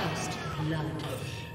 First blood.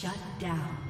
Shut down.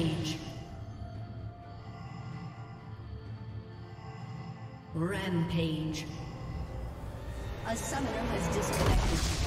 Rampage. Rampage. A summoner has disconnected.